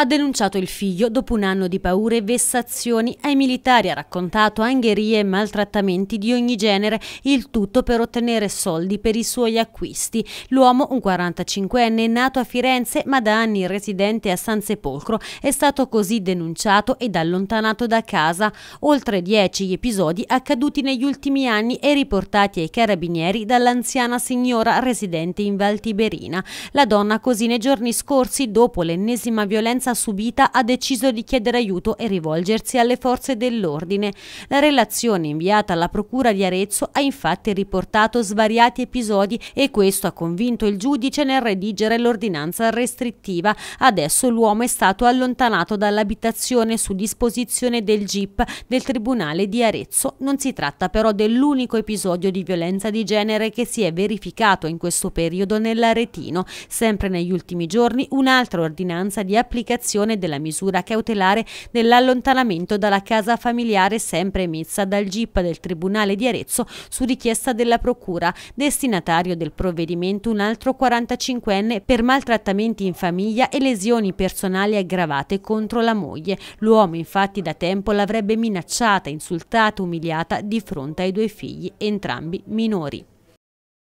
ha denunciato il figlio dopo un anno di paure e vessazioni. Ai militari ha raccontato angherie e maltrattamenti di ogni genere, il tutto per ottenere soldi per i suoi acquisti. L'uomo, un 45enne, nato a Firenze ma da anni residente a San Sepolcro, è stato così denunciato ed allontanato da casa. Oltre dieci gli episodi accaduti negli ultimi anni e riportati ai carabinieri dall'anziana signora residente in Val Tiberina. La donna così nei giorni scorsi, dopo l'ennesima violenza violenza subita ha deciso di chiedere aiuto e rivolgersi alle forze dell'ordine. La relazione inviata alla Procura di Arezzo ha infatti riportato svariati episodi e questo ha convinto il giudice nel redigere l'ordinanza restrittiva. Adesso l'uomo è stato allontanato dall'abitazione su disposizione del GIP del Tribunale di Arezzo. Non si tratta però dell'unico episodio di violenza di genere che si è verificato in questo periodo nell'Aretino. Sempre negli ultimi giorni un'altra ordinanza di applicazione applicazione della misura cautelare dell'allontanamento dalla casa familiare sempre emessa dal GIP del Tribunale di Arezzo su richiesta della Procura, destinatario del provvedimento un altro 45enne per maltrattamenti in famiglia e lesioni personali aggravate contro la moglie. L'uomo infatti da tempo l'avrebbe minacciata, insultata, umiliata di fronte ai due figli, entrambi minori.